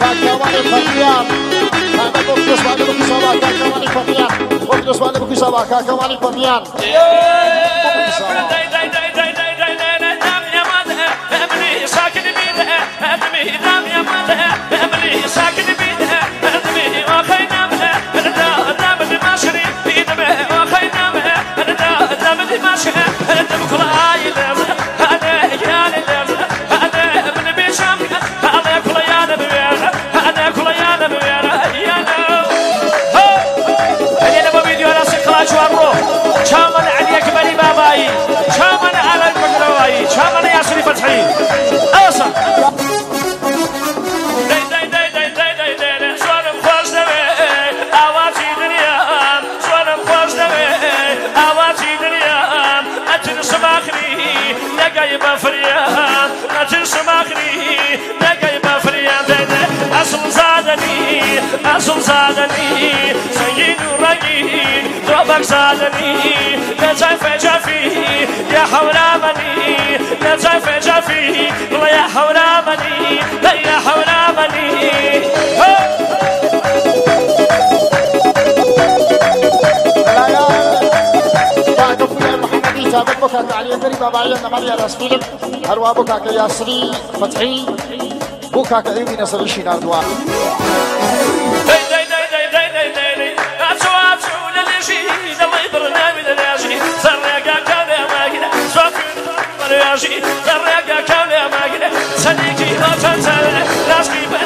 Kakak wali pemian, kakak wali pemian, kakak wali pemian, kakak wali pemian. Family, mulher, é Brisa, be زادني أصل زادني سيد الرجيم ربك زادني نزف جفي يا حول مني نزف جفي يا حول مني يا حول مني جابت بكاك علي الدريبة بعيدنا مريا رسميلك أروابك يا سري فتحي. buka kacigina sacishin ardwa Sadiqi, Rotan, Lasky,